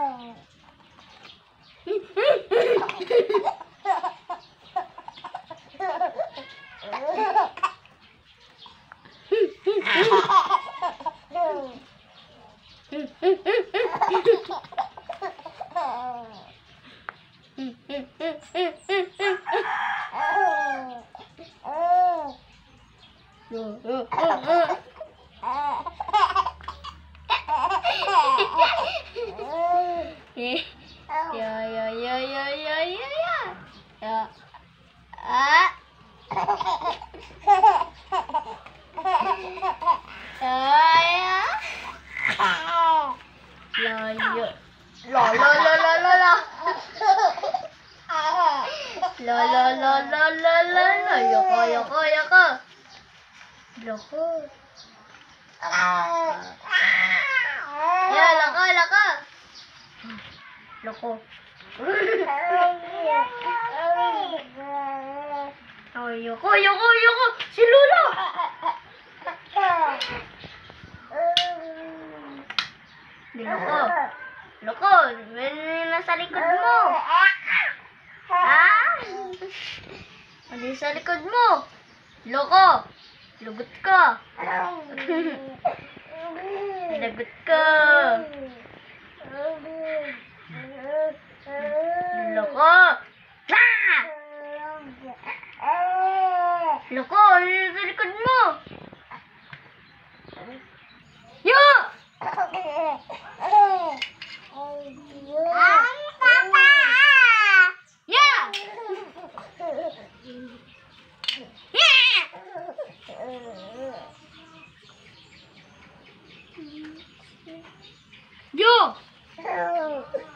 Oh. Ah. Ya ya. Ya ya. La la la la la la. La la la la la la la. Yoko yoko yoko. Loko. Ya loko loko. Loko. Yoko yoko yoko. Si Lolo. Loko. Loko. May nasa likod mo. Ha? Ano sa likod mo? Loko. Lugot ka. Lagot ka. Loko. Loko, ano sa likod mo? Yo!